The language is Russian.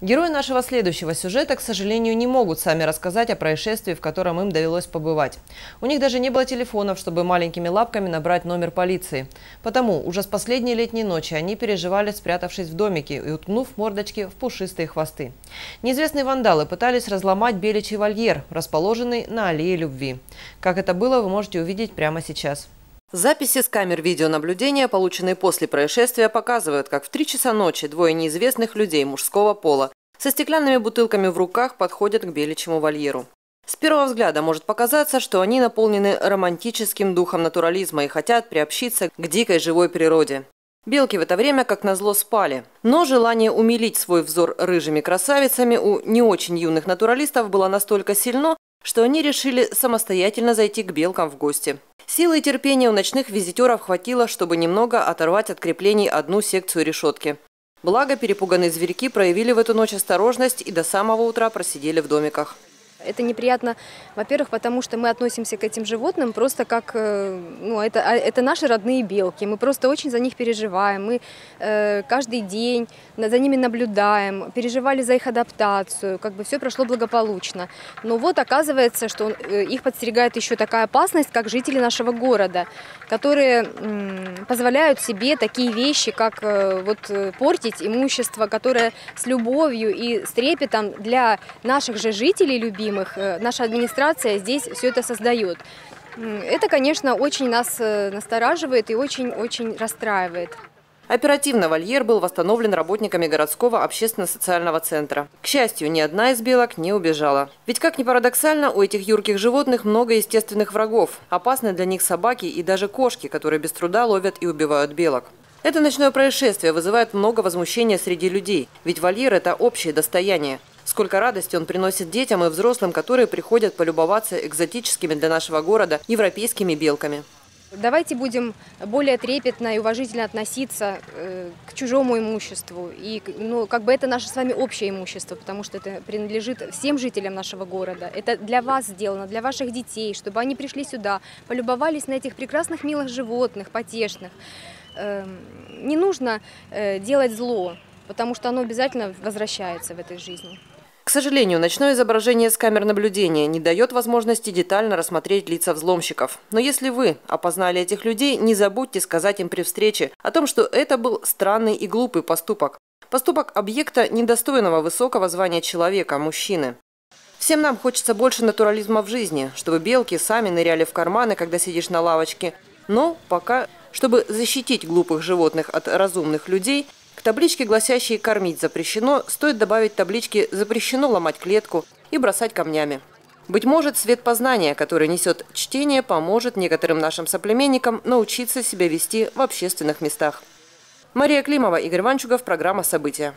Герои нашего следующего сюжета, к сожалению, не могут сами рассказать о происшествии, в котором им довелось побывать. У них даже не было телефонов, чтобы маленькими лапками набрать номер полиции. Потому уже с последней летней ночи они переживали, спрятавшись в домике и уткнув мордочки в пушистые хвосты. Неизвестные вандалы пытались разломать беличий вольер, расположенный на аллее любви. Как это было, вы можете увидеть прямо сейчас. Записи с камер видеонаблюдения, полученные после происшествия, показывают, как в 3 часа ночи двое неизвестных людей мужского пола со стеклянными бутылками в руках подходят к беличьему вольеру. С первого взгляда может показаться, что они наполнены романтическим духом натурализма и хотят приобщиться к дикой живой природе. Белки в это время, как назло, спали. Но желание умилить свой взор рыжими красавицами у не очень юных натуралистов было настолько сильно, что они решили самостоятельно зайти к белкам в гости. Силы и терпения у ночных визитеров хватило, чтобы немного оторвать от креплений одну секцию решетки. Благо, перепуганные зверьки проявили в эту ночь осторожность и до самого утра просидели в домиках. Это неприятно, во-первых, потому что мы относимся к этим животным просто как, э, ну, это, а, это наши родные белки. Мы просто очень за них переживаем. Мы э, каждый день за ними наблюдаем, переживали за их адаптацию. Как бы все прошло благополучно. Но вот оказывается, что э, их подстерегает еще такая опасность, как жители нашего города, которые э, позволяют себе такие вещи, как э, вот э, портить имущество, которое с любовью и с трепетом для наших же жителей любимых любимых. Э, наша администрация здесь все это создает. Это, конечно, очень нас э, настораживает и очень-очень расстраивает. Оперативно вольер был восстановлен работниками городского общественно-социального центра. К счастью, ни одна из белок не убежала. Ведь, как ни парадоксально, у этих юрких животных много естественных врагов. Опасны для них собаки и даже кошки, которые без труда ловят и убивают белок. Это ночное происшествие вызывает много возмущения среди людей, ведь вольер – это общее достояние. Сколько радости он приносит детям и взрослым, которые приходят полюбоваться экзотическими для нашего города европейскими белками. Давайте будем более трепетно и уважительно относиться э, к чужому имуществу. И, ну, как бы это наше с вами общее имущество, потому что это принадлежит всем жителям нашего города. Это для вас сделано, для ваших детей, чтобы они пришли сюда, полюбовались на этих прекрасных милых животных, потешных. Эм, не нужно э, делать зло, потому что оно обязательно возвращается в этой жизни. К сожалению, ночное изображение с камер наблюдения не дает возможности детально рассмотреть лица взломщиков. Но если вы опознали этих людей, не забудьте сказать им при встрече о том, что это был странный и глупый поступок. Поступок объекта, недостойного высокого звания человека, мужчины. Всем нам хочется больше натурализма в жизни, чтобы белки сами ныряли в карманы, когда сидишь на лавочке. Но пока, чтобы защитить глупых животных от разумных людей – к табличке, гласящей «кормить запрещено», стоит добавить таблички «запрещено ломать клетку» и бросать камнями. Быть может, свет познания, который несет чтение, поможет некоторым нашим соплеменникам научиться себя вести в общественных местах. Мария Климова, Игорь Ванчугов, программа «События».